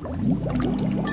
you